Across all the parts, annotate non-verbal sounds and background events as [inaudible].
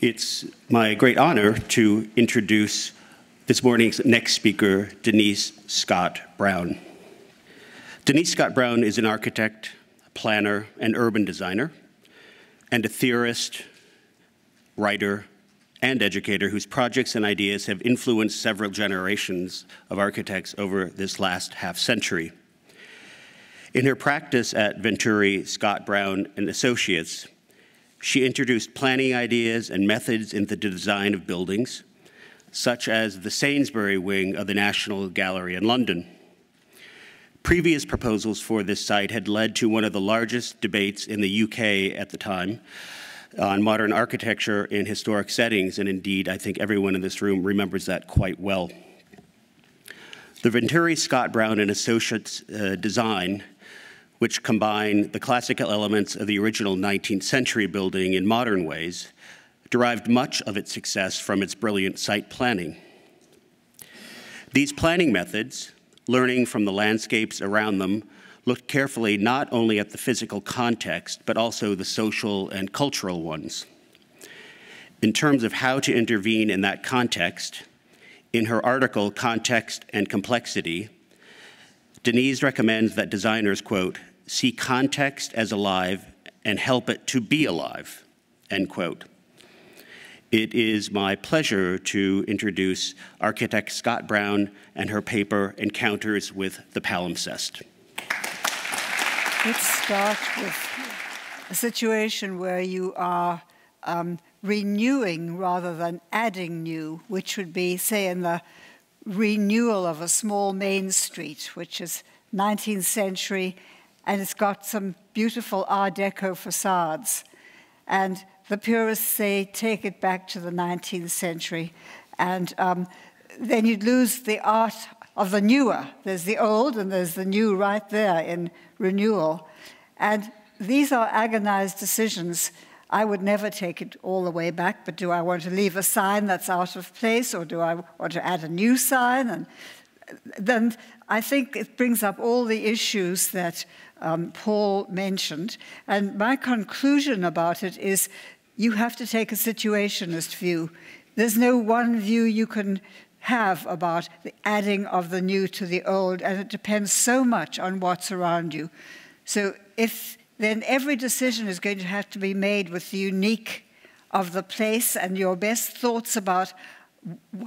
It's my great honor to introduce this morning's next speaker, Denise Scott Brown. Denise Scott Brown is an architect, planner, and urban designer, and a theorist, writer, and educator whose projects and ideas have influenced several generations of architects over this last half century. In her practice at Venturi, Scott Brown and Associates, she introduced planning ideas and methods in the design of buildings, such as the Sainsbury wing of the National Gallery in London. Previous proposals for this site had led to one of the largest debates in the UK at the time on modern architecture in historic settings, and indeed, I think everyone in this room remembers that quite well. The Venturi Scott Brown and Associates uh, design which combine the classical elements of the original 19th century building in modern ways, derived much of its success from its brilliant site planning. These planning methods, learning from the landscapes around them, looked carefully not only at the physical context, but also the social and cultural ones. In terms of how to intervene in that context, in her article, Context and Complexity, Denise recommends that designers, quote, see context as alive and help it to be alive, end quote. It is my pleasure to introduce architect Scott Brown and her paper, Encounters with the Palimpsest. Let's start with a situation where you are um, renewing rather than adding new, which would be, say, in the renewal of a small main street, which is 19th century and it's got some beautiful Art Deco facades. And the purists say, take it back to the 19th century, and um, then you'd lose the art of the newer. There's the old and there's the new right there in renewal. And these are agonized decisions. I would never take it all the way back, but do I want to leave a sign that's out of place or do I want to add a new sign? And then I think it brings up all the issues that um, Paul mentioned. And my conclusion about it is you have to take a situationist view. There's no one view you can have about the adding of the new to the old, and it depends so much on what's around you. So if then every decision is going to have to be made with the unique of the place and your best thoughts about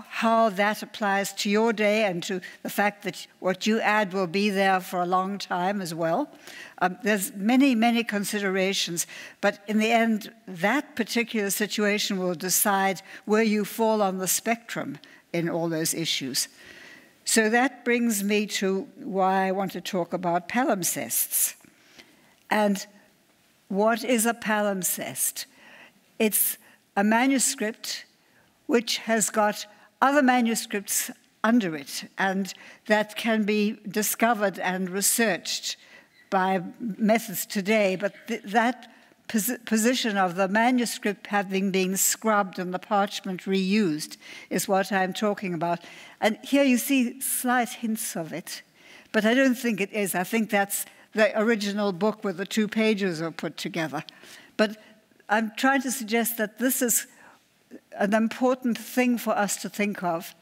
how that applies to your day and to the fact that what you add will be there for a long time as well. Um, there's many, many considerations, but in the end, that particular situation will decide where you fall on the spectrum in all those issues. So that brings me to why I want to talk about palimpsests. And what is a palimpsest? It's a manuscript which has got other manuscripts under it, and that can be discovered and researched by methods today. But th that pos position of the manuscript having been scrubbed and the parchment reused is what I'm talking about. And here you see slight hints of it, but I don't think it is. I think that's the original book where the two pages are put together. But I'm trying to suggest that this is an important thing for us to think of.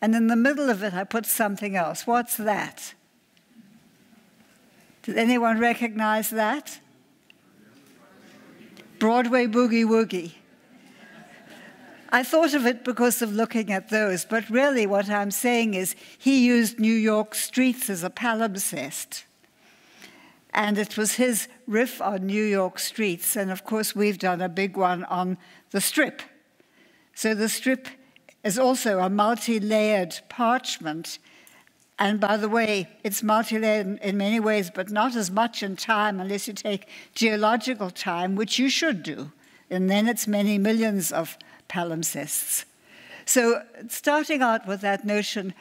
And in the middle of it, I put something else. What's that? Did anyone recognize that? Broadway Boogie Woogie. I thought of it because of looking at those, but really what I'm saying is he used New York streets as a palimpsest. And it was his riff on New York streets. And of course, we've done a big one on the strip. So the strip is also a multi-layered parchment. And by the way, it's multi-layered in many ways, but not as much in time unless you take geological time, which you should do. And then it's many millions of palimpsests. So starting out with that notion,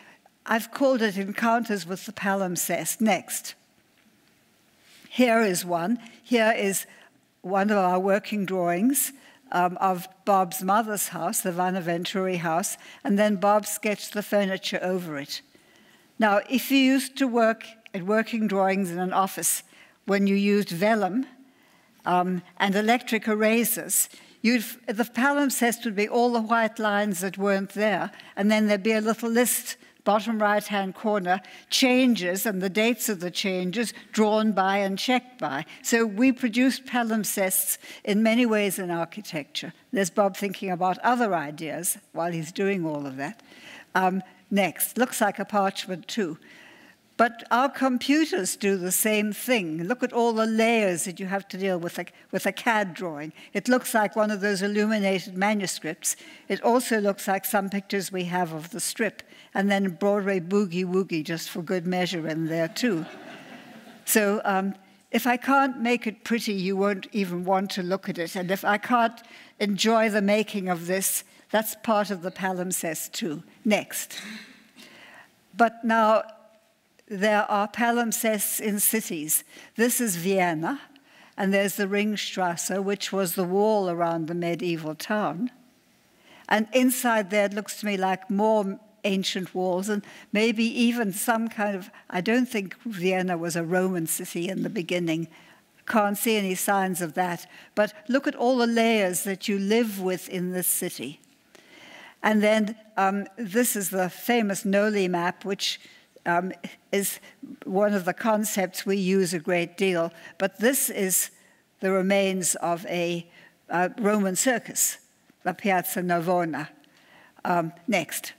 I've called it Encounters with the Palimpsest. Next. Here is one. Here is one of our working drawings um, of Bob's mother's house, the Vanna Venturi house, and then Bob sketched the furniture over it. Now, if you used to work at working drawings in an office when you used vellum um, and electric erasers, the palimpsest would be all the white lines that weren't there, and then there'd be a little list bottom right hand corner, changes and the dates of the changes drawn by and checked by. So we produce palimpsests in many ways in architecture. There's Bob thinking about other ideas while he's doing all of that. Um, next, looks like a parchment too. But our computers do the same thing. Look at all the layers that you have to deal with a, with a CAD drawing. It looks like one of those illuminated manuscripts. It also looks like some pictures we have of the strip and then Broadway boogie woogie just for good measure in there too. so um, if I can't make it pretty, you won't even want to look at it. And if I can't enjoy the making of this, that's part of the palimpsest too. Next. But now there are palimpsests in cities. This is Vienna, and there's the Ringstrasse, which was the wall around the medieval town. And inside there, it looks to me like more ancient walls and maybe even some kind of, I don't think Vienna was a Roman city in the beginning. Can't see any signs of that. But look at all the layers that you live with in this city. And then um, this is the famous Nolli map, which um, is one of the concepts we use a great deal. But this is the remains of a uh, Roman circus, the Piazza Navona. Um, next.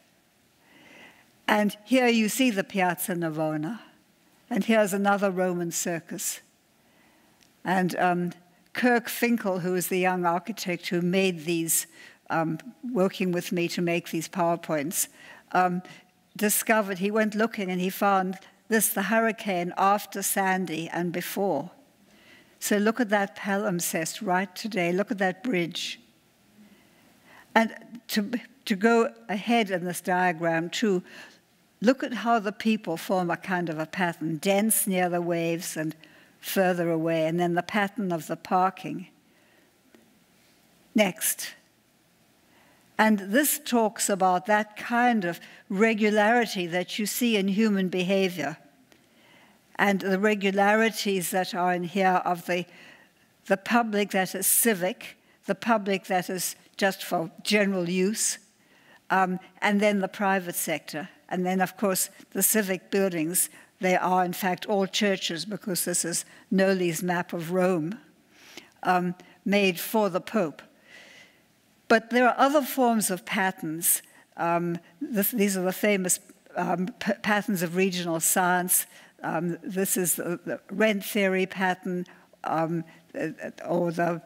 And here you see the Piazza Navona. And here's another Roman circus. And um, Kirk Finkel, who is the young architect who made these, um, working with me to make these PowerPoints, um, discovered, he went looking and he found this, the hurricane after Sandy and before. So look at that palimpsest right today. Look at that bridge. And to, to go ahead in this diagram, too, Look at how the people form a kind of a pattern, dense near the waves and further away, and then the pattern of the parking. Next. And this talks about that kind of regularity that you see in human behavior and the regularities that are in here of the, the public that is civic, the public that is just for general use, um, and then the private sector. And then, of course, the civic buildings, they are in fact all churches because this is Nolli's map of Rome, um, made for the Pope. But there are other forms of patterns. Um, this, these are the famous um, patterns of regional science. Um, this is the, the, rent theory pattern, um, or the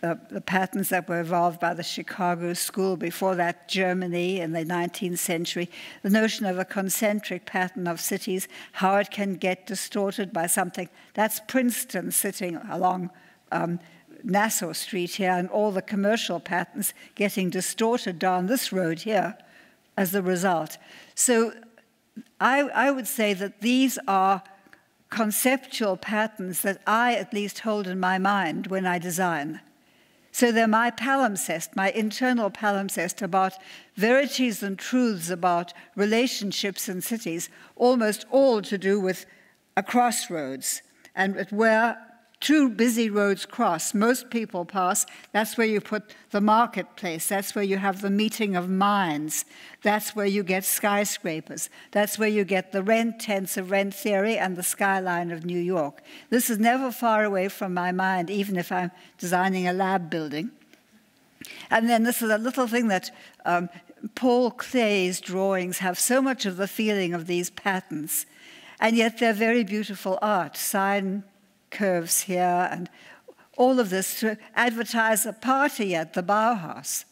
the, the, patterns that were evolved by the Chicago School, before that, Germany in the 19th century, the notion of a concentric pattern of cities, how it can get distorted by something. That's Princeton sitting along um, Nassau Street here, and all the commercial patterns getting distorted down this road here as the result. So I, I would say that these are conceptual patterns that I at least hold in my mind when I design. So they're my palimpsest, my internal palimpsest about verities and truths about relationships in cities, almost all to do with a crossroads and where two busy roads cross. Most people pass. That's where you put the marketplace. That's where you have the meeting of minds. That's where you get skyscrapers. That's where you get the rent tents of rent theory and the skyline of New York. This is never far away from my mind, even if I'm designing a lab building. And then this is a little thing that um, Paul Klee's drawings have so much of the feeling of these patterns, and yet they're very beautiful art. Sign curves here and all of this to advertise a party at the Bauhaus.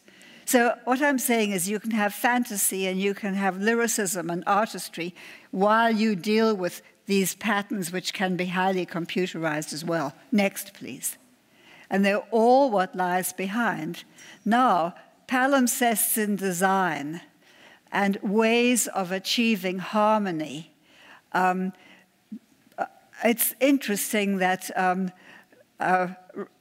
So, what I'm saying is, you can have fantasy and you can have lyricism and artistry while you deal with these patterns, which can be highly computerized as well. Next, please. And they're all what lies behind. Now, palimpsests in design and ways of achieving harmony. Um, it's interesting that um, uh,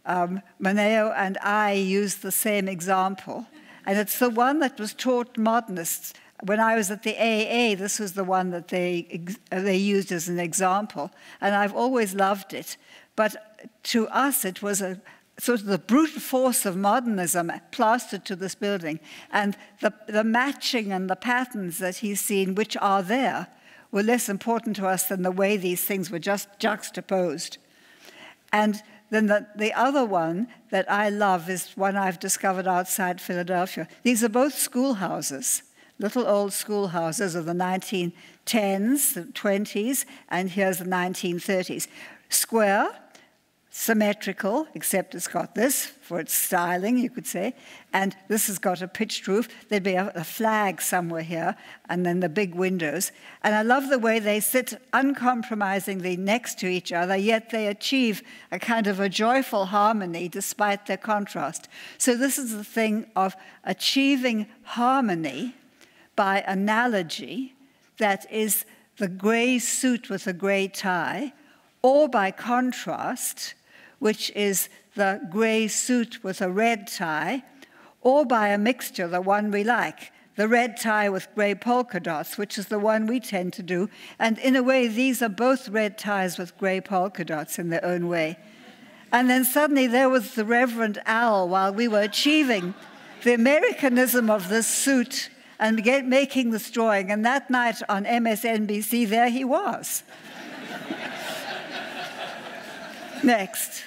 um, Moneo and I use the same example. And it's the one that was taught modernists. When I was at the AA, this was the one that they, they used as an example. And I've always loved it. But to us, it was a sort of the brute force of modernism plastered to this building, and the, the matching and the patterns that he's seen, which are there, were less important to us than the way these things were just juxtaposed. And then the, the other one that I love is one I've discovered outside Philadelphia. These are both schoolhouses, little old schoolhouses of the 1910s, the 20s, and here's the 1930s. Square, symmetrical, except it's got this for its styling, you could say, and this has got a pitched roof. There'd be a, a, flag somewhere here, and then the big windows. And I love the way they sit uncompromisingly next to each other, yet they achieve a kind of a joyful harmony despite their contrast. So this is the thing of achieving harmony by analogy that is the gray suit with a gray tie, or by contrast, which is the grey suit with a red tie, or by a mixture, the one we like, the red tie with grey polka dots, which is the one we tend to do. And in a way, these are both red ties with grey polka dots in their own way. And then suddenly there was the Reverend Al while we were achieving the Americanism of this suit and get, making this drawing. And that night on MSNBC, there he was. [laughs] Next.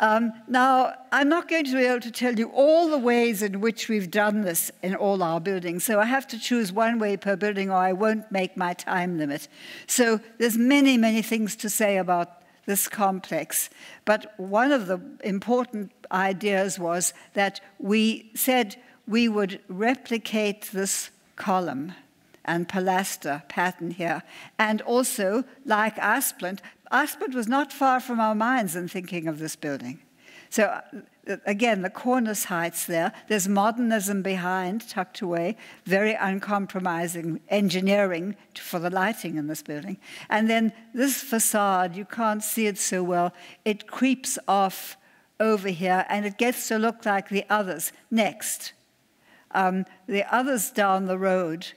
Um, now, I'm not going to be able to tell you all the ways in which we've done this in all our buildings, so I have to choose one way per building or I won't make my time limit. So there's many, many things to say about this complex. But one of the important ideas was that we said we would replicate this column and pilaster pattern here. And also, like Asplund, Asplund was not far from our minds in thinking of this building. So uh, again, the cornice heights there, there's modernism behind, tucked away, very uncompromising engineering for the lighting in this building. And then this facade, you can't see it so well, it creeps off over here and it gets to look like the others. Next. Um, the others down the road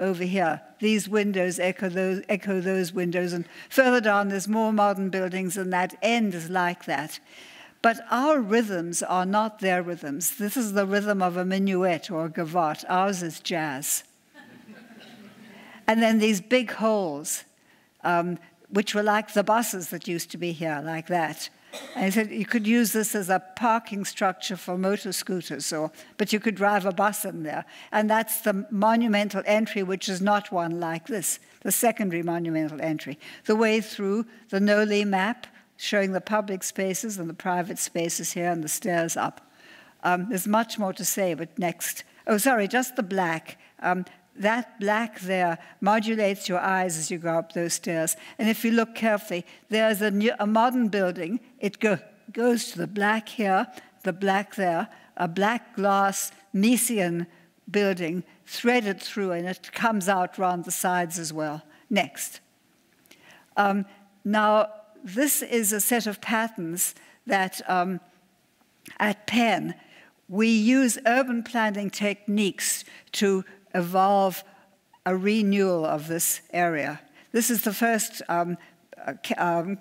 over here. These windows echo those, echo those windows, and further down there's more modern buildings, and that end is like that. But our rhythms are not their rhythms. This is the rhythm of a minuet or a gavotte. Ours is jazz. and then these big holes, um, which were like the buses that used to be here, like that. And he said you could use this as a parking structure for motor scooters, or, but you could drive a bus in there. And that's the monumental entry, which is not one like this, the secondary monumental entry. The way through the Nolli map, showing the public spaces and the private spaces here and the stairs up. Um, there's much more to say, but next. Oh, sorry, just the black. Um, that black there modulates your eyes as you go up those stairs. And if you look carefully, there's a, new, a modern building. It go, goes to the black here, the black there, a black glass Miesian building threaded through, and it comes out round the sides as well. Next. Um, now, this is a set of patterns that um, at Penn, we use urban planning techniques to evolve a renewal of this area. This is the first um, uh, um,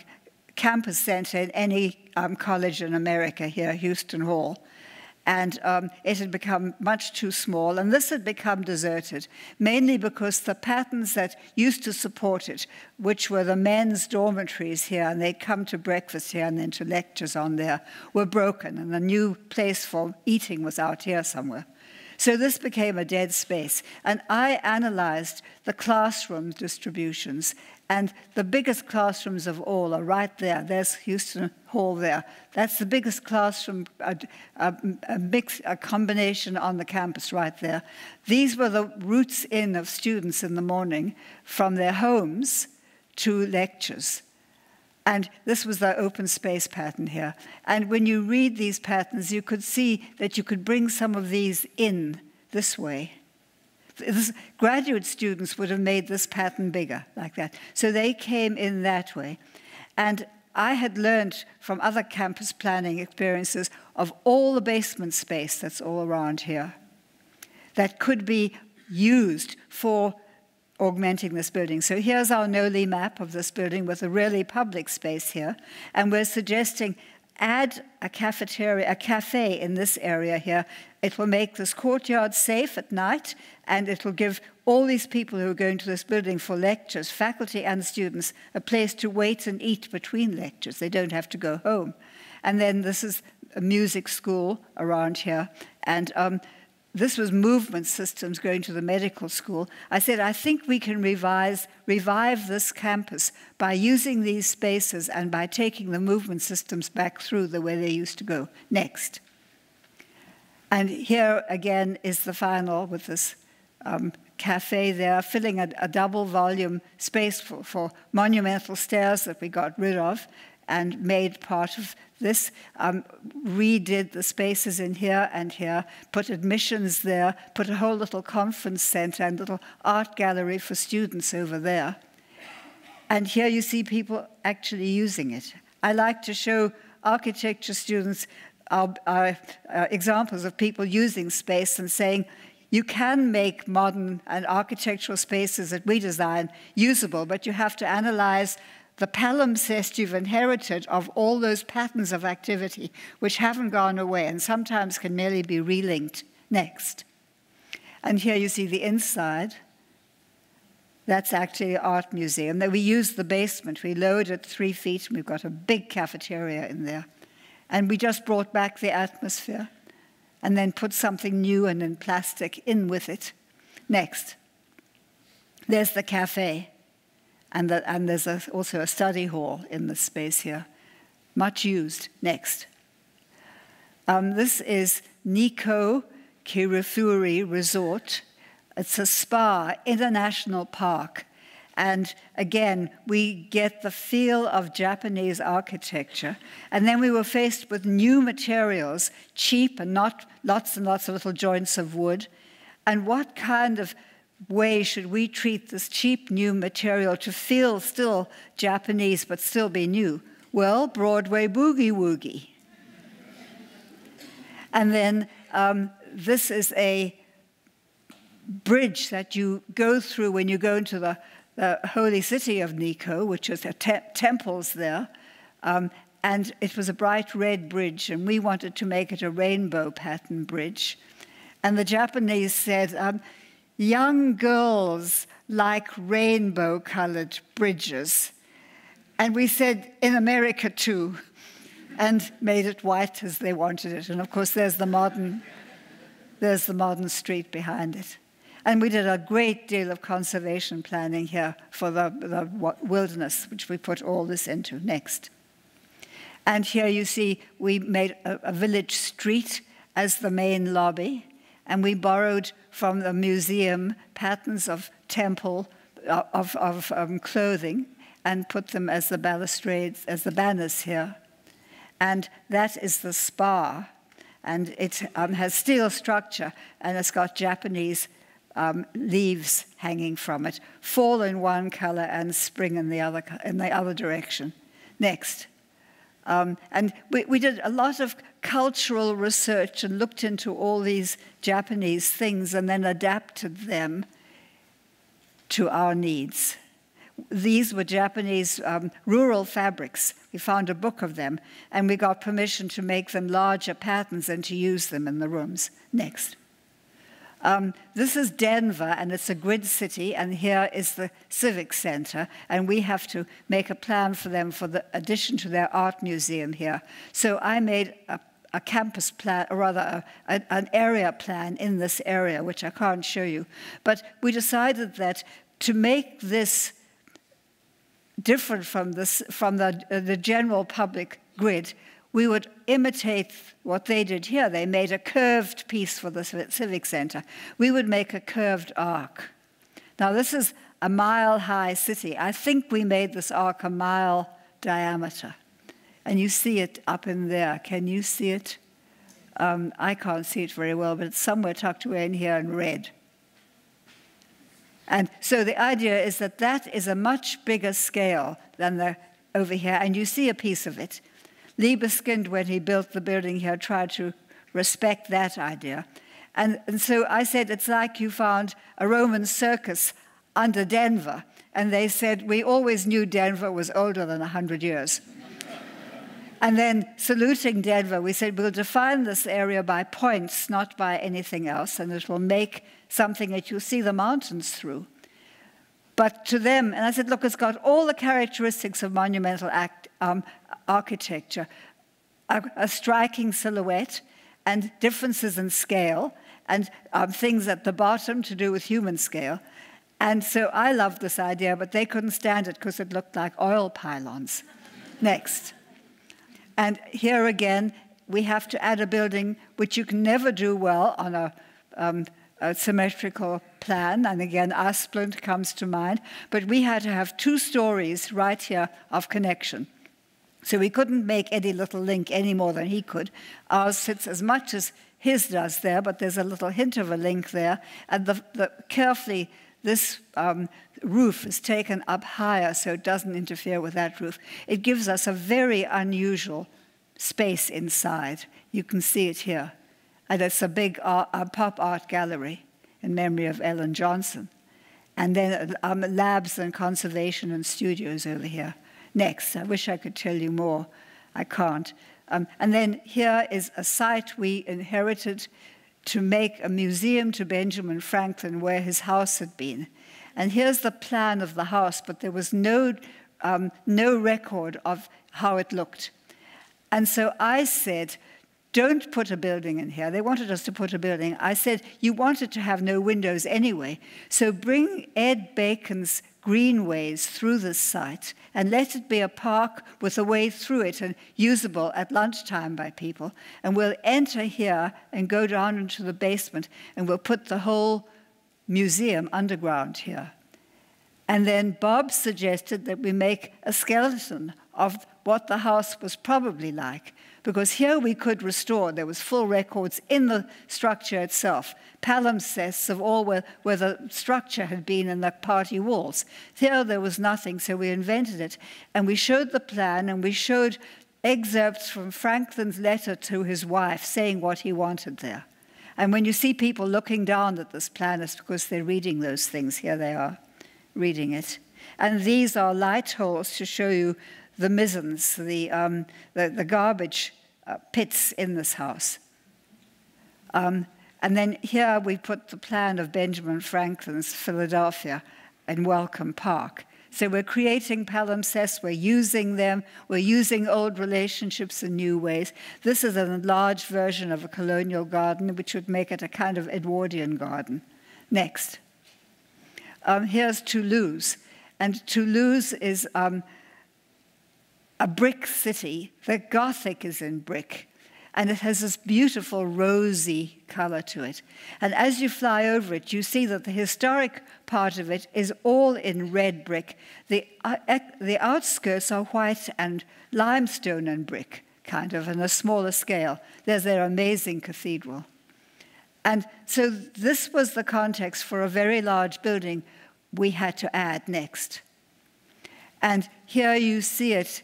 campus center in any um, college in America here, Houston Hall. And um, it had become much too small, and this had become deserted, mainly because the patterns that used to support it, which were the men's dormitories here, and they'd come to breakfast here and then to lectures on there, were broken, and the new place for eating was out here somewhere. So this became a dead space. And I analyzed the classroom distributions. And the biggest classrooms of all are right there. There's Houston Hall there. That's the biggest classroom, a, a, a, mix, a combination on the campus right there. These were the routes in of students in the morning from their homes to lectures. And this was the open space pattern here. And when you read these patterns, you could see that you could bring some of these in this way. This, graduate students would have made this pattern bigger, like that. So they came in that way. And I had learned from other campus planning experiences of all the basement space that's all around here that could be used for augmenting this building. So here's our Nolli map of this building with a really public space here. And we're suggesting add a cafeteria, a cafe in this area here. It will make this courtyard safe at night, and it will give all these people who are going to this building for lectures, faculty and students, a place to wait and eat between lectures. They don't have to go home. And then this is a music school around here, and um, this was movement systems going to the medical school. I said, I think we can revise, revive this campus by using these spaces and by taking the movement systems back through the way they used to go. Next. And here again is the final with this um, cafe there, filling a, a double volume space for, for, monumental stairs that we got rid of and made part of this, um, redid the spaces in here and here, put admissions there, put a whole little conference center and little art gallery for students over there. And here you see people actually using it. I like to show architecture students our, our, our examples of people using space and saying, you can make modern and architectural spaces that we design usable, but you have to analyze the palimpsest you've inherited of all those patterns of activity which haven't gone away and sometimes can merely be relinked next. And here you see the inside. That's actually an art museum. We use the basement. We lowered it three feet, and we've got a big cafeteria in there. And we just brought back the atmosphere and then put something new and in plastic in with it. Next. There's the cafe. And, the, and there's a, also a study hall in this space here, much used. Next. Um, this is Nikko Kirifuri Resort. It's a spa in a national park. And again, we get the feel of Japanese architecture. And then we were faced with new materials, cheap and not lots and lots of little joints of wood. And what kind of way should we treat this cheap new material to feel still Japanese but still be new? Well, Broadway boogie woogie. and then um, this is a bridge that you go through when you go into the, the holy city of Nikko, which is the te temples there. Um, and it was a bright red bridge, and we wanted to make it a rainbow pattern bridge. And the Japanese said, um, young girls like rainbow colored bridges. And we said, in America too, and made it white as they wanted it. And of course, there's the modern, there's the modern street behind it. And we did a great deal of conservation planning here for the, the wilderness, which we put all this into next. And here you see we made a, a village street as the main lobby and we borrowed from the museum patterns of temple, uh, of, of um, clothing, and put them as the balustrades, as the banners here. And that is the spa. And it um, has steel structure, and it's got Japanese um, leaves hanging from it, fall in one color and spring in the other, in the other direction. Next. Um, and we, we, did a lot of cultural research and looked into all these Japanese things and then adapted them to our needs. These were Japanese um, rural fabrics. We found a book of them, and we got permission to make them larger patterns and to use them in the rooms. Next. Um, this is Denver, and it's a grid city, and here is the Civic Center, and we have to make a plan for them for the addition to their art museum here. So I made a, a campus plan, or rather a, a, an area plan in this area, which I can't show you. But we decided that to make this different from, this, from the, the general public grid, we would imitate what they did here. They made a curved piece for the Civic Center. We would make a curved arc. Now, this is a mile high city. I think we made this arc a mile diameter. And you see it up in there. Can you see it? Um, I can't see it very well, but it's somewhere tucked away in here in red. And so the idea is that that is a much bigger scale than the over here, and you see a piece of it. Libeskind, when he built the building here, tried to respect that idea. And, and so I said, it's like you found a Roman circus under Denver. And they said, we always knew Denver was older than 100 years. [laughs] And then saluting Denver, we said we'll define this area by points, not by anything else, and it will make something that you see the mountains through. But to them, and I said, look, it's got all the characteristics of monumental act, um, architecture a, a, striking silhouette and differences in scale, and um, things at the bottom to do with human scale. And so I loved this idea, but they couldn't stand it because it looked like oil pylons. Next. And here again, we have to add a building which you can never do well on a, um, a symmetrical plan. And again, Asplund comes to mind. But we had to have two stories right here of connection. So we couldn't make any little link any more than he could. Ours sits as much as his does there, but there's a little hint of a link there. And the, the carefully, this um, roof is taken up higher so it doesn't interfere with that roof. It gives us a very unusual space inside. You can see it here. And it's a big art, a pop art gallery in memory of Ellen Johnson. And then um, labs and conservation and studios over here. Next, I wish I could tell you more. I can't. Um, and then here is a site we inherited to make a museum to Benjamin Franklin where his house had been. And here's the plan of the house, but there was no, um, no record of how it looked. And so I said, don't put a building in here. They wanted us to put a building. I said, you wanted to have no windows anyway. So bring Ed Bacon's greenways through this site and let it be a park with a way through it and usable at lunchtime by people. And we'll enter here and go down into the basement and we'll put the whole museum underground here. And then Bob suggested that we make a skeleton of what the house was probably like, because here we could restore, there was full records in the structure itself, palimpsests of all where, where the structure had been in the party walls. Here there was nothing, so we invented it. And we showed the plan, and we showed excerpts from Franklin's letter to his wife saying what he wanted there. And when you see people looking down at this plan, it's because they're reading those things. Here they are, reading it. And these are light holes to show you the middens, the, um, the, the, garbage uh, pits in this house. Um, and then here we put the plan of Benjamin Franklin's Philadelphia and Welcome Park. So we're creating palimpsests, we're using them, we're using old relationships in new ways. This is an enlarged version of a colonial garden, which would make it a kind of Edwardian garden. Next. Um, here's Toulouse. And Toulouse is um, a brick city. The Gothic is in brick and it has this beautiful rosy color to it. And as you fly over it, you see that the historic part of it is all in red brick. The, uh, the outskirts are white and limestone and brick, kind of, on a smaller scale. There's their amazing cathedral. And so this was the context for a very large building we had to add next. And here you see it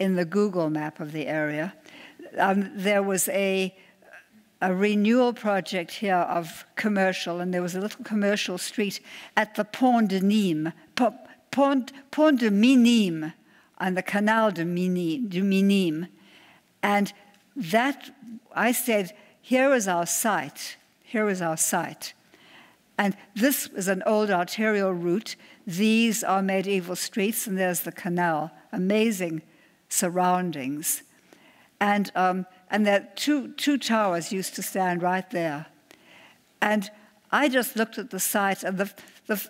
in the Google map of the area um, there was a, a renewal project here of commercial, and there was a little commercial street at the Pont de Nîmes, Pont, Pont de Minimes, on the Canal de Minimes. And that, I said, here is our site. Here is our site. And this is an old arterial route. These are medieval streets, and there's the canal. Amazing surroundings. And, um, and there two, two towers used to stand right there. And I just looked at the site, and the, the,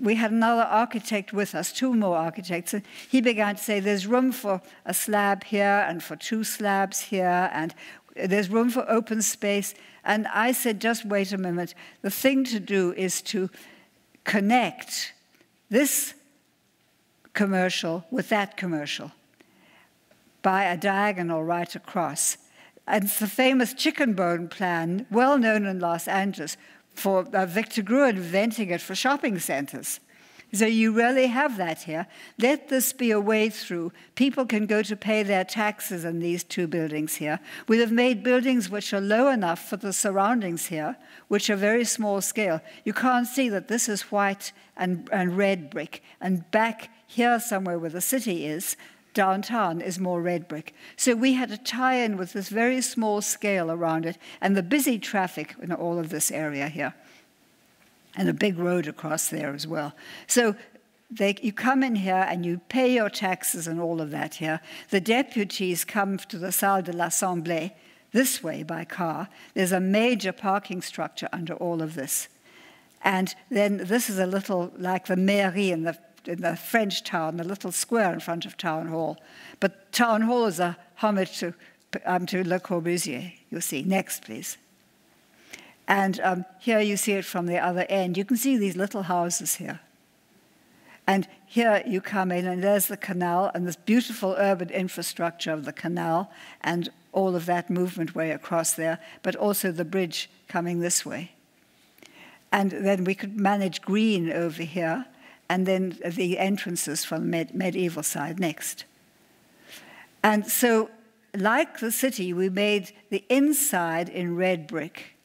we had another architect with us, two more architects, and he began to say, There's room for a slab here and for two slabs here, and there's room for open space. And I said, Just wait a minute. The thing to do is to connect this commercial with that commercial by a diagonal right across. And it's the famous chicken bone plan, well known in Los Angeles, for uh, Victor Gruen inventing it for shopping centers. So you really have that here. Let this be a way through. People can go to pay their taxes in these two buildings here. We have made buildings which are low enough for the surroundings here, which are very small scale. You can't see that this is white and, and red brick. And back here somewhere where the city is, downtown is more red brick. So we had a tie in with this very small scale around it and the busy traffic in all of this area here. And a big road across there as well. So they, you come in here and you pay your taxes and all of that here. The deputies come to the Salle de l'Assemblée this way by car. There's a major parking structure under all of this. And then this is a little like the mairie in the, in the French town, the little square in front of Town Hall. But Town Hall is a homage to, um, to Le Corbusier, You'll see. Next, please. And um, here you see it from the other end. You can see these little houses here. And here you come in, and there's the canal and this beautiful urban infrastructure of the canal and all of that movement way across there, but also the bridge coming this way. And then we could manage green over here, and then the entrances from the med medieval side next. And so, like the city, we made the inside in red brick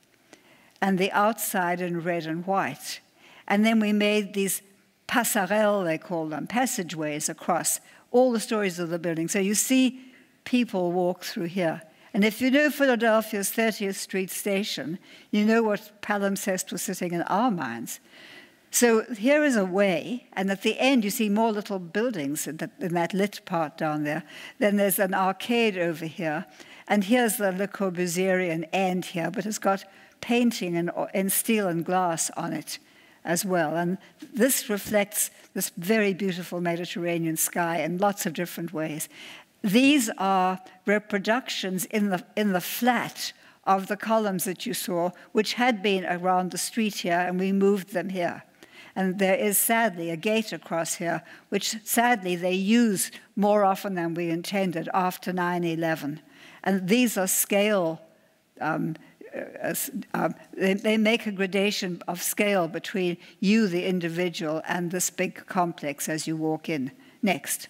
and the outside in red and white. And then we made these passerelles, they call them, passageways across all the stories of the building. So you see people walk through here. And if you know Philadelphia's 30th Street station, you know what palimpsest was sitting in our minds. So here is a way, and at the end you see more little buildings in that, in that lit part down there. Then there's an arcade over here, and here's the Le Corbusierian end here, but it's got painting in, in steel and glass on it as well. And this reflects this very beautiful Mediterranean sky in lots of different ways. These are reproductions in the, in the flat of the columns that you saw, which had been around the street here, and we moved them here. And there is sadly a gate across here, which sadly they use more often than we intended after 9 11. And these are scale um, uh, uh, they, they, make a gradation of scale between you, the individual, and this big complex as you walk in. Next.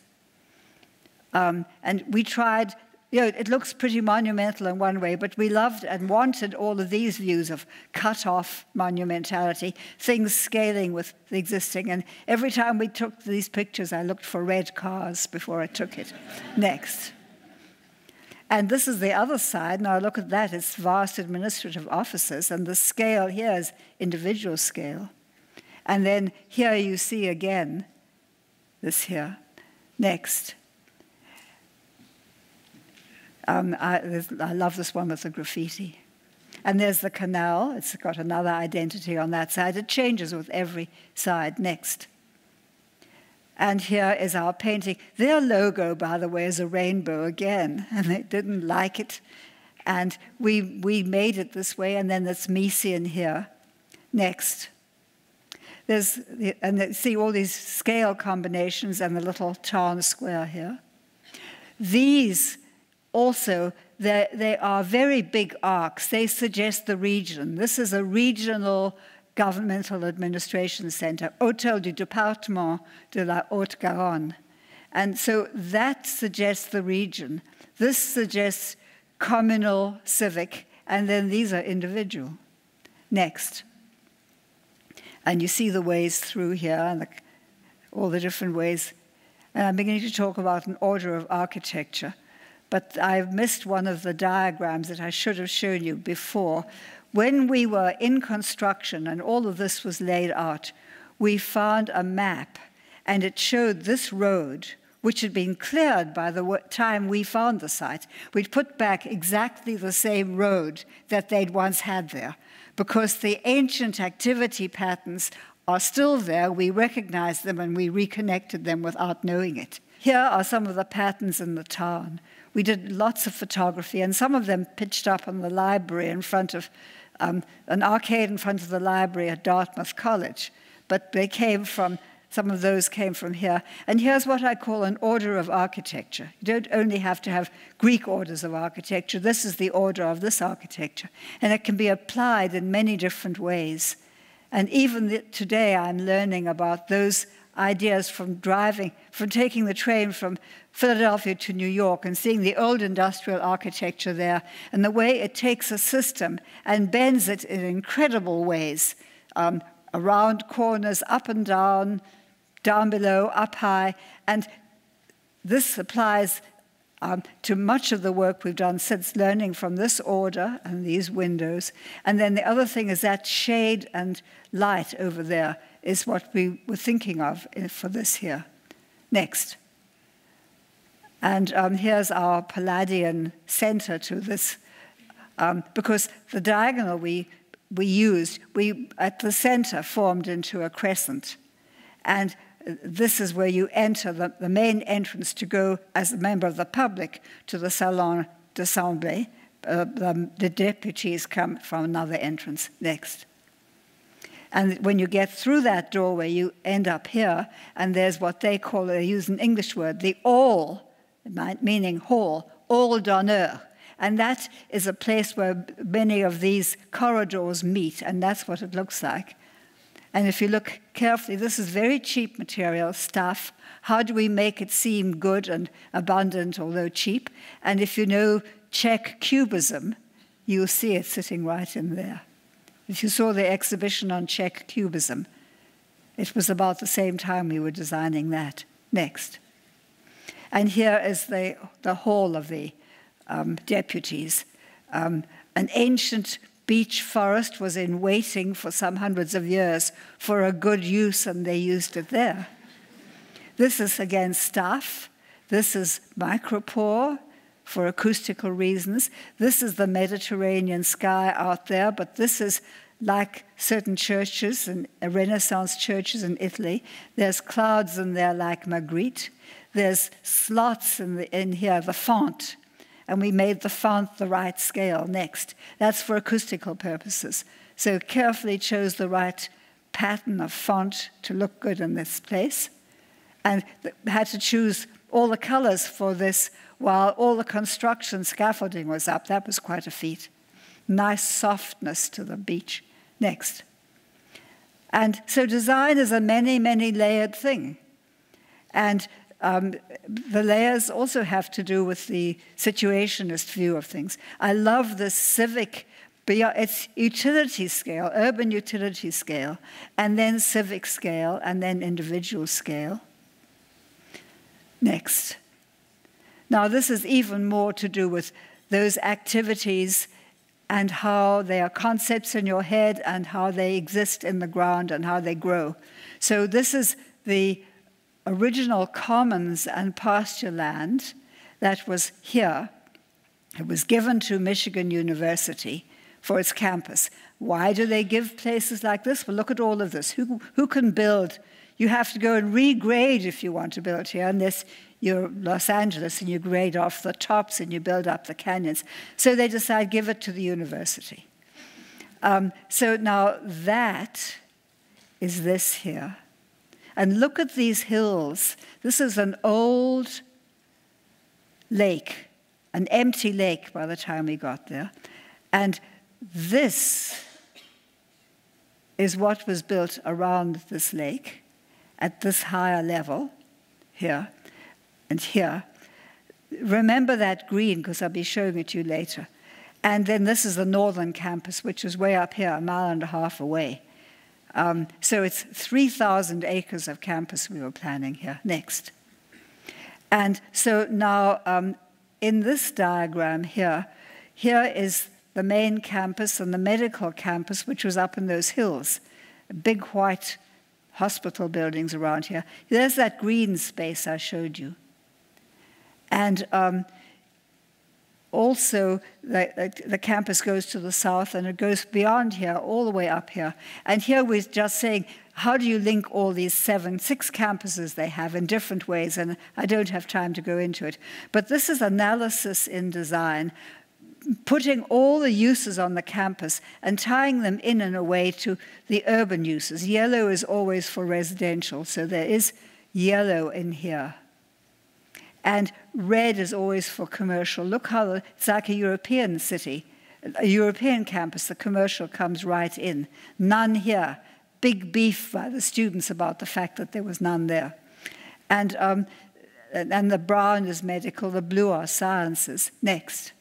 Um, and we tried, you know, it looks pretty monumental in one way, but we loved and wanted all of these views of cut off monumentality, things scaling with the existing. And every time we took these pictures, I looked for red cars before I took it. [laughs] Next. And this is the other side. Now look at that. It's vast administrative offices, and the scale here is individual scale. And then here you see again this here. Next. Um, I, I love this one with the graffiti. And there's the canal. It's got another identity on that side. It changes with every side. Next. And here is our painting. Their logo, by the way, is a rainbow again, [laughs] and they didn't like it. And we, we made it this way, and then there's Meissen here. Next. There's, and see all these scale combinations and the little town square here. These also, they are very big arcs. They suggest the region. This is a regional governmental administration center, Hôtel du Département de la Haute-Garonne. And so that suggests the region. This suggests communal, civic, and then these are individual. Next. And you see the ways through here and the, all the different ways. And I'm beginning to talk about an order of architecture. But I've missed one of the diagrams that I should have shown you before, when we were in construction and all of this was laid out, we found a map and it showed this road, which had been cleared by the time we found the site. We'd put back exactly the same road that they'd once had there because the ancient activity patterns are still there. We recognized them and we reconnected them without knowing it. Here are some of the patterns in the town. We did lots of photography, and some of them pitched up on the library in front of um, an arcade in front of the library at Dartmouth College, but they came from, some of those came from here. And here's what I call an order of architecture. You don't only have to have Greek orders of architecture, this is the order of this architecture. And it can be applied in many different ways. And even today, I'm learning about those ideas from driving, from taking the train from Philadelphia to New York and seeing the old industrial architecture there and the way it takes a system and bends it in incredible ways um, around corners, up and down, down below, up high. And this applies um, to much of the work we've done since learning from this order and these windows. And then the other thing is that shade and light over there is what we were thinking of for this here. Next. And um, here's our Palladian center to this, um, because the diagonal we, we used, we at the center formed into a crescent. And this is where you enter the, the main entrance to go as a member of the public to the Salon d'Assemblée. Uh, the, the deputies come from another entrance next. And when you get through that doorway, you end up here, and there's what they call, they use an English word, the all, meaning hall, hall d'honneur. And that is a place where many of these corridors meet, and that's what it looks like. And if you look carefully, this is very cheap material, stuff. How do we make it seem good and abundant, although cheap? And if you know Czech cubism, you'll see it sitting right in there. If you saw the exhibition on Czech cubism, it was about the same time we were designing that. Next. And here is the, the hall of the um, deputies. Um, an ancient beech forest was in waiting for some hundreds of years for a good use, and they used it there. This is again stuff. This is micropore for acoustical reasons. This is the Mediterranean sky out there, but this is like certain churches and Renaissance churches in Italy. There's clouds in there like Magritte. There's slots in, the, in here, the font and we made the font the right scale next. That's for acoustical purposes. So carefully chose the right pattern of font to look good in this place, and had to choose all the colors for this while all the construction scaffolding was up. That was quite a feat. Nice softness to the beech. Next. And so design is a many, many layered thing. And um, the layers also have to do with the situationist view of things. I love the civic, it's utility scale, urban utility scale, and then civic scale, and then individual scale. Next. Now, this is even more to do with those activities and how they are concepts in your head and how they exist in the ground and how they grow. So, this is the original commons and pasture land that was here. It was given to Michigan University for its campus. Why do they give places like this? Well, look at all of this. Who, who can build? You have to go and regrade if you want to build here, unless you're Los Angeles and you grade off the tops and you build up the canyons. So they decide give it to the university. Um, so now that is this here. And look at these hills. This is an old lake, an empty lake by the time we got there. And this is what was built around this lake at this higher level here and here. Remember that green because I'll be showing it to you later. And then this is the northern campus, which is way up here, a mile and a half away. Um, so it's 3,000 acres of campus we were planning here. Next. And so now um, in this diagram here, here is the main campus and the medical campus, which was up in those hills. Big white hospital buildings around here. There's that green space I showed you. And um, also the, the, campus goes to the south and it goes beyond here, all the way up here. And here we're just saying, how do you link all these seven, six campuses they have in different ways? And I don't have time to go into it. But this is analysis in design, putting all the uses on the campus and tying them in in a way to the urban uses. Yellow is always for residential, so there is yellow in here. And red is always for commercial. Look how it's like a European city, a European campus. The commercial comes right in. None here. Big beef by the students about the fact that there was none there. And, um, and the brown is medical, the blue are sciences. Next.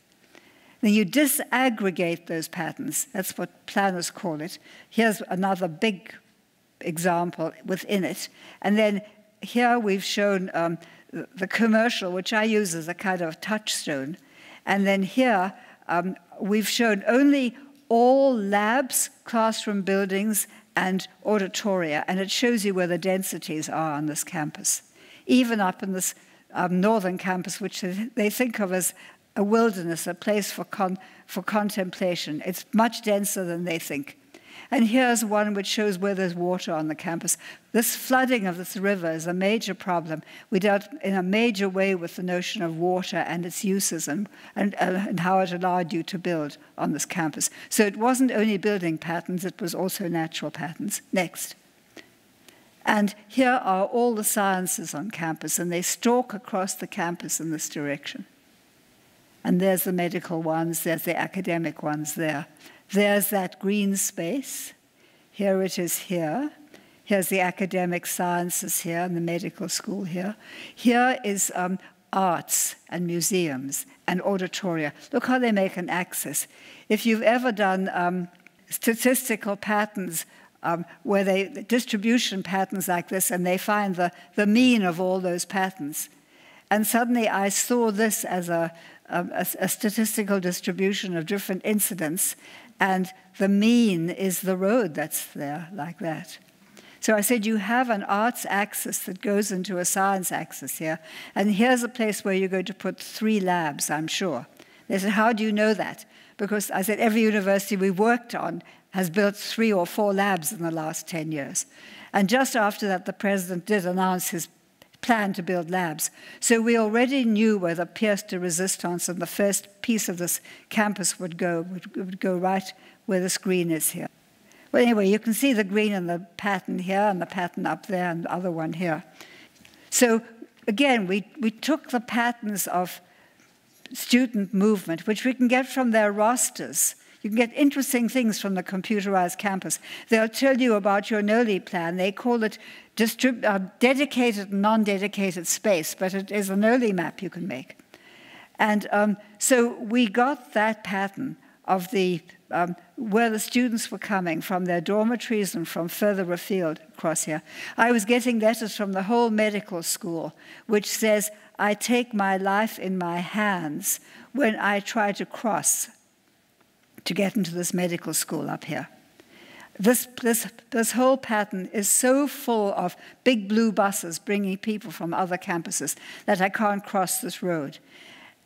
Then you disaggregate those patterns. That's what planners call it. Here's another big example within it. And then here we've shown um, the commercial, which I use as a kind of touchstone. And then here, um, we've shown only all labs, classroom buildings, and auditoria, and it shows you where the densities are on this campus. Even up in this um, northern campus, which they think of as a wilderness, a place for, con for contemplation. It's much denser than they think. And here's one which shows where there's water on the campus. This flooding of this river is a major problem. We dealt in a major way with the notion of water and its uses and, and, uh, and how it allowed you to build on this campus. So it wasn't only building patterns, it was also natural patterns. Next. And here are all the sciences on campus, and they stalk across the campus in this direction. And there's the medical ones, there's the academic ones there. There's that green space. Here it is here. Here's the academic sciences here and the medical school here. Here is um, arts and museums and auditoria. Look how they make an axis. If you've ever done um, statistical patterns um, where they distribution patterns like this and they find the, the mean of all those patterns. And suddenly I saw this as a, a, a statistical distribution of different incidents and the mean is the road that's there, like that. So I said, you have an arts axis that goes into a science axis here, and here's a place where you're going to put three labs, I'm sure. They said, how do you know that? Because I said, every university we worked on has built three or four labs in the last 10 years. And just after that, the president did announce his plan to build labs. So we already knew where the pièce de resistance and the first piece of this campus would go, would, would go right where this green is here. Well, anyway, you can see the green in the pattern here and the pattern up there and the other one here. So again, we, we took the patterns of student movement, which we can get from their rosters. You can get interesting things from the computerized campus. They'll tell you about your Nolli plan. They call it uh, dedicated non-dedicated space, but it is an early map you can make. And um, so we got that pattern of the um, where the students were coming from their dormitories and from further afield across here. I was getting letters from the whole medical school, which says, I take my life in my hands when I try to cross to get into this medical school up here. This, this, this whole pattern is so full of big blue buses bringing people from other campuses that I can't cross this road.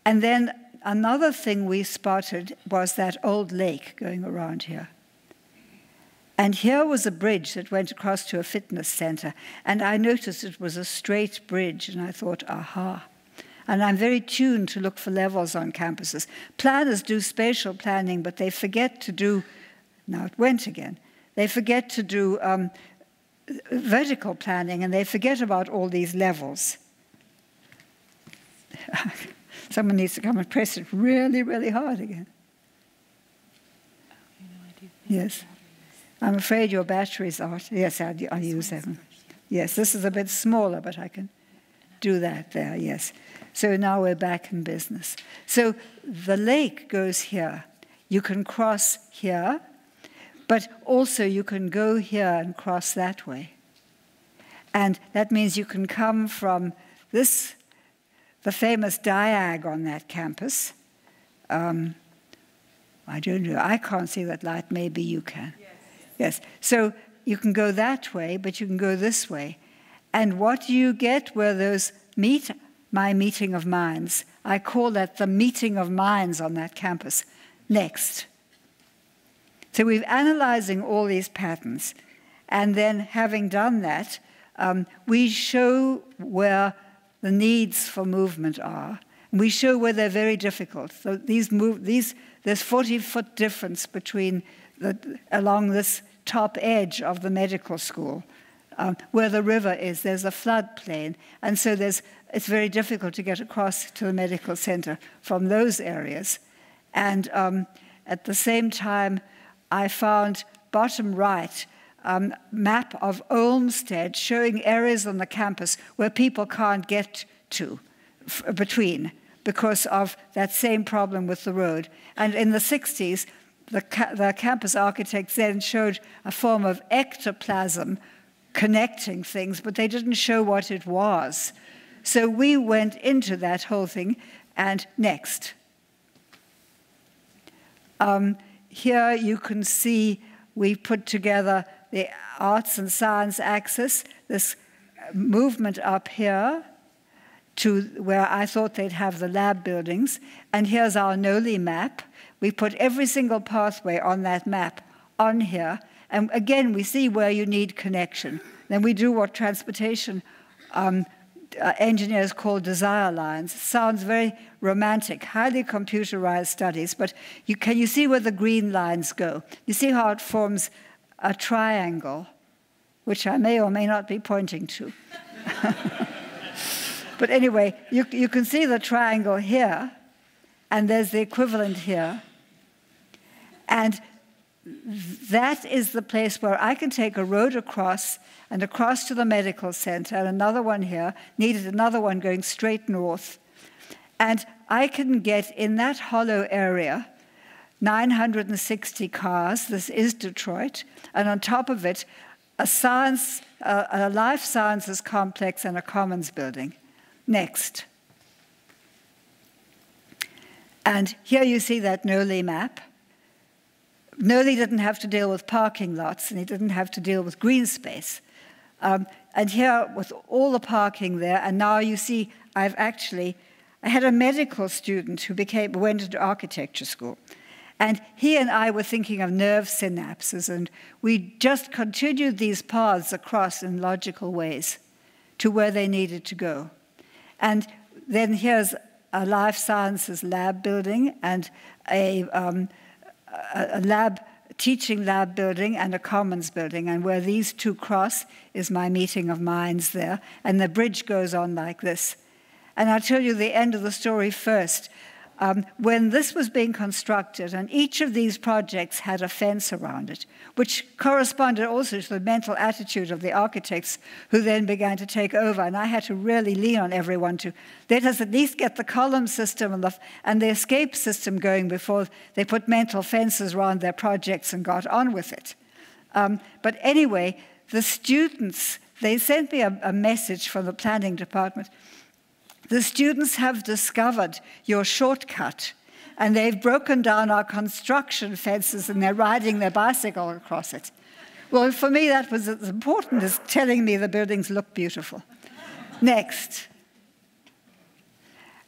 And then another thing we spotted was that old lake going around here. And here was a bridge that went across to a fitness center. And I noticed it was a straight bridge, and I thought, aha. And I'm very tuned to look for levels on campuses. Planners do spatial planning, but they forget to do, now it went again, they forget to do um, vertical planning and they forget about all these levels. [laughs] Someone needs to come and press it really, really hard again. Yes. I'm afraid your batteries are. Yes, I'll, I'll use them. Yes, this is a bit smaller, but I can do that there, yes. So now we're back in business. So the lake goes here. You can cross here, but also you can go here and cross that way. And that means you can come from this, the famous diag on that campus. Um, I don't know. I can't see that light. Maybe you can. Yes. yes. So you can go that way, but you can go this way. And what do you get where those meet? My meeting of minds. I call that the meeting of minds on that campus. Next. So we're analyzing all these patterns, and then having done that, um, we show where the needs for movement are. And we show where they're very difficult. So these move, these, there's 40 foot difference between the, along this top edge of the medical school. Um, where the river is, there's a floodplain, and so there's, it's very difficult to get across to the medical center from those areas. And um, at the same time, I found bottom right um, map of Olmsted showing areas on the campus where people can't get to between because of that same problem with the road. And in the 60s, the, ca the campus architects then showed a form of ectoplasm connecting things, but they didn't show what it was. So we went into that whole thing. And next. Um, here you can see we put together the arts and science axis, this movement up here to where I thought they'd have the lab buildings. And here's our Nolli map. We put every single pathway on that map on here. And again, we see where you need connection. Then we do what transportation um, uh, engineers call desire lines. It sounds very romantic, highly computerized studies, but you, can you see where the green lines go? You see how it forms a triangle, which I may or may not be pointing to. [laughs] but anyway, you, you can see the triangle here, and there's the equivalent here. And that is the place where I can take a road across and across to the medical center, and another one here, needed another one going straight north. And I can get in that hollow area 960 cars. This is Detroit. And on top of it, a science, uh, a life sciences complex and a commons building. Next. And here you see that Nolli map. Nolli didn't have to deal with parking lots and he didn't have to deal with green space. Um, and here, with all the parking there, and now you see I've actually, I had a medical student who became, went into architecture school. And he and I were thinking of nerve synapses, and we just continued these paths across in logical ways to where they needed to go. And then here's a life sciences lab building and a, um, a lab teaching lab building and a commons building. And where these two cross is my meeting of minds there. And the bridge goes on like this. And I'll tell you the end of the story first. Um, when this was being constructed, and each of these projects had a fence around it, which corresponded also to the mental attitude of the architects who then began to take over. And I had to really lean on everyone to let us at least get the column system and the, and the escape system going before they put mental fences around their projects and got on with it. Um, but anyway, the students, they sent me a, a message from the planning department the students have discovered your shortcut and they've broken down our construction fences and they're riding their bicycle across it. Well, for me, that was as important as telling me the buildings look beautiful. Next.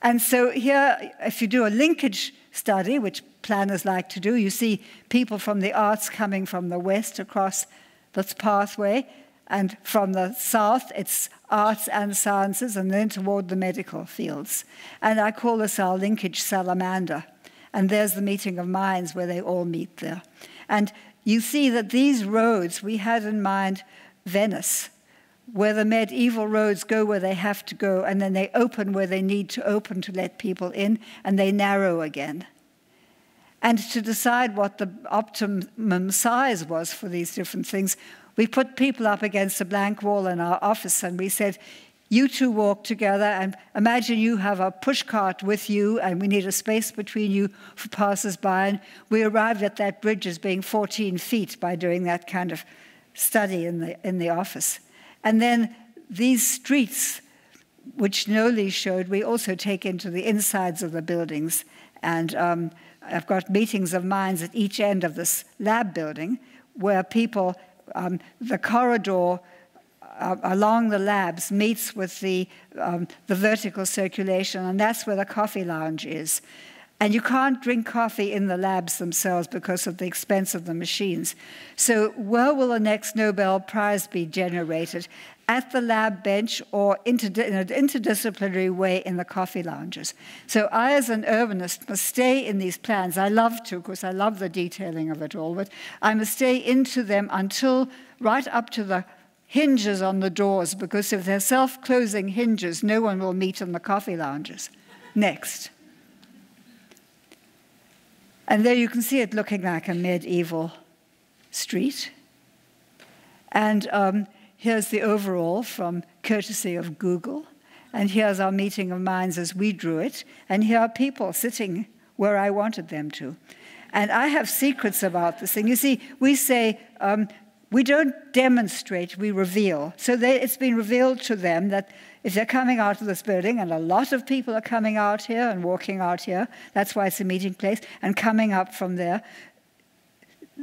And so here, if you do a linkage study, which planners like to do, you see people from the arts coming from the west across this pathway, and from the south, it's arts and sciences, and then toward the medical fields. And I call this our linkage salamander. And there's the meeting of minds where they all meet there. And you see that these roads, we had in mind Venice, where the medieval roads go where they have to go, and then they open where they need to open to let people in, and they narrow again. And to decide what the optimum size was for these different things, we put people up against a blank wall in our office and we said, you two walk together and imagine you have a pushcart with you and we need a space between you for passers-by. And we arrived at that bridge as being 14 feet by doing that kind of study in the, in the office. And then these streets, which Nolli showed, we also take into the insides of the buildings. And um, I've got meetings of minds at each end of this lab building where people um, the corridor uh, along the labs meets with the, um, the vertical circulation, and that's where the coffee lounge is. And you can't drink coffee in the labs themselves because of the expense of the machines. So, where will the next Nobel Prize be generated? At the lab bench or inter in an interdisciplinary way in the coffee lounges. So, I, as an urbanist, must stay in these plans. I love to, because I love the detailing of it all, but I must stay into them until right up to the hinges on the doors, because if they're self closing hinges, no one will meet in the coffee lounges. Next. And there you can see it looking like a medieval street. And um, here's the overall from courtesy of Google. And here's our meeting of minds as we drew it. And here are people sitting where I wanted them to. And I have secrets about this thing. You see, we say um, we don't demonstrate, we reveal. So they, it's been revealed to them that if they're coming out of this building, and a lot of people are coming out here and walking out here, that's why it's a meeting place, and coming up from there,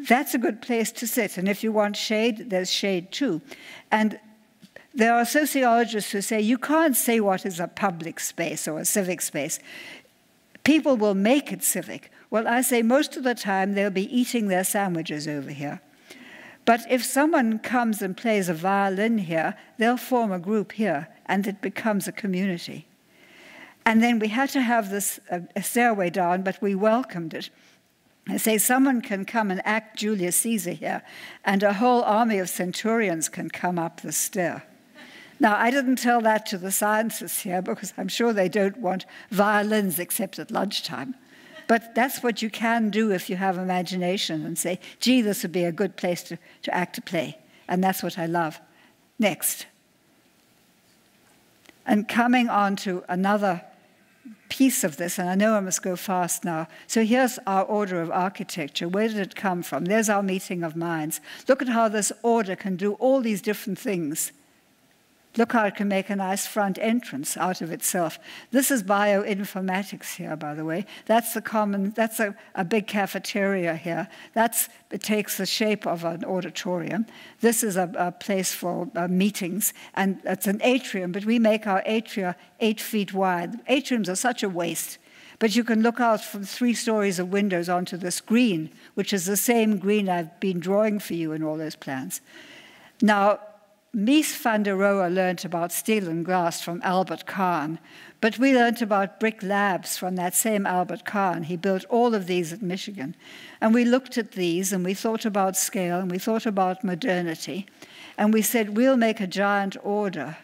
that's a good place to sit. And if you want shade, there's shade too. And there are sociologists who say you can't say what is a public space or a civic space. People will make it civic. Well, I say most of the time they'll be eating their sandwiches over here. But if someone comes and plays a violin here, they'll form a group here, and it becomes a community. And then we had to have this uh, stairway down, but we welcomed it. I say someone can come and act Julius Caesar here, and a whole army of centurions can come up the stair. Now, I didn't tell that to the scientists here because I'm sure they don't want violins except at lunchtime. But that's what you can do if you have imagination and say, gee, this would be a good place to, to act a play. And that's what I love. Next. And coming on to another piece of this, and I know I must go fast now. So here's our order of architecture. Where did it come from? There's our meeting of minds. Look at how this order can do all these different things. Look how it can make a nice front entrance out of itself. This is bioinformatics here, by the way. That's the common, that's a, a big cafeteria here. That's, it takes the shape of an auditorium. This is a, a place for uh, meetings, and it's an atrium, but we make our atria eight feet wide. Atriums are such a waste. But you can look out from three stories of windows onto this green, which is the same green I've been drawing for you in all those plans. Now, Mies van der Rohe learned about steel and glass from Albert Kahn, but we learned about brick labs from that same Albert Kahn. He built all of these at Michigan. And we looked at these and we thought about scale and we thought about modernity. And we said, we'll make a giant order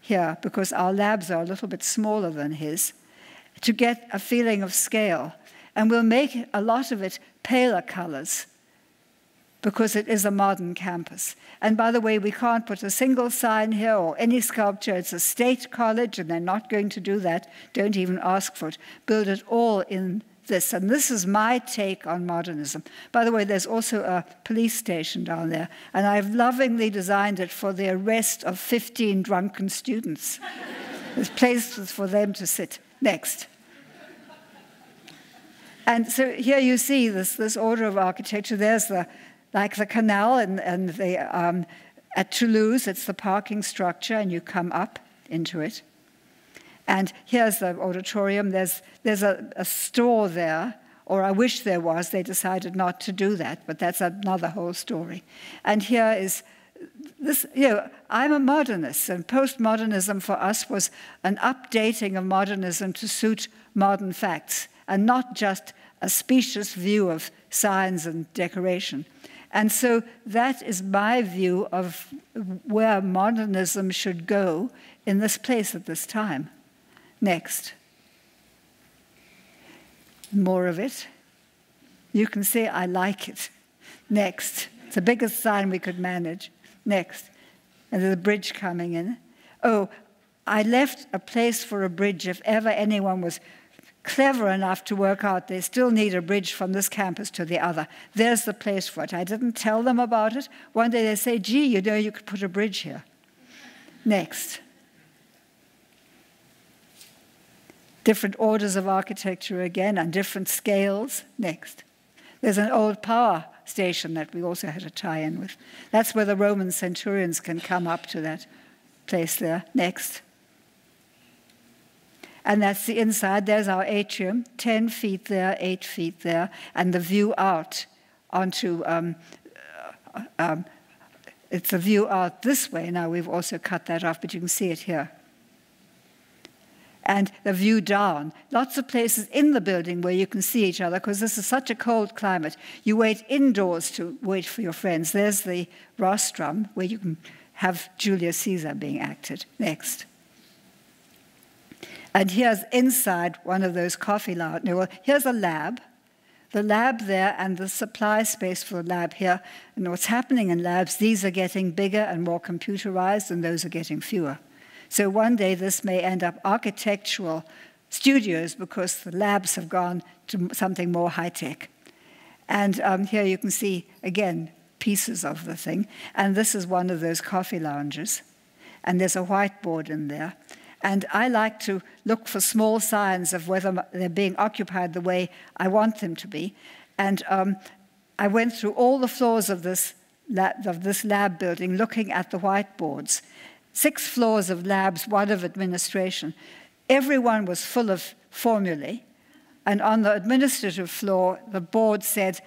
here because our labs are a little bit smaller than his to get a feeling of scale. And we'll make a lot of it paler colors because it is a modern campus. And by the way, we can't put a single sign here or any sculpture. It's a state college, and they're not going to do that. Don't even ask for it. Build it all in this. And this is my take on modernism. By the way, there's also a police station down there, and I've lovingly designed it for the arrest of 15 drunken students. [laughs] there's places for them to sit. Next. And so here you see this, this order of architecture. There's the like the canal and, and the, um, at Toulouse, it's the parking structure, and you come up into it. And here's the auditorium. There's, there's a, a store there, or I wish there was. They decided not to do that, but that's another whole story. And here is this, you know, I'm a modernist, and postmodernism for us was an updating of modernism to suit modern facts, and not just a specious view of science and decoration. And so that is my view of where modernism should go in this place at this time. Next. More of it. You can say, I like it. Next. It's the biggest sign we could manage. Next. And there's a bridge coming in. Oh, I left a place for a bridge if ever anyone was clever enough to work out they still need a bridge from this campus to the other. There's the place for it. I didn't tell them about it. One day they say, gee, you know, you could put a bridge here. Next. Different orders of architecture again and different scales. Next. There's an old power station that we also had a tie in with. That's where the Roman centurions can come up to that place there. Next. And that's the inside. There's our atrium, 10 feet there, 8 feet there, and the view out onto, um, uh, um, it's a view out this way. Now we've also cut that off, but you can see it here. And the view down. Lots of places in the building where you can see each other because this is such a cold climate. You wait indoors to wait for your friends. There's the rostrum where you can have Julius Caesar being acted. Next. And here's inside one of those coffee lounges. Well, here's a lab, the lab there and the supply space for the lab here. And what's happening in labs, these are getting bigger and more computerized, and those are getting fewer. So one day this may end up architectural studios because the labs have gone to something more high tech. And um, here you can see, again, pieces of the thing. And this is one of those coffee lounges. And there's a whiteboard in there. And I like to look for small signs of whether they're being occupied the way I want them to be. And um, I went through all the floors of this, lab, of this lab building looking at the whiteboards. Six floors of labs, one of administration. Everyone was full of formulae. And on the administrative floor, the board said,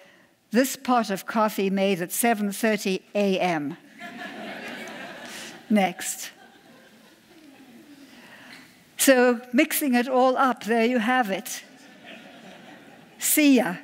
this pot of coffee made at 7.30 a.m. [laughs] Next. So mixing it all up, there you have it. See ya.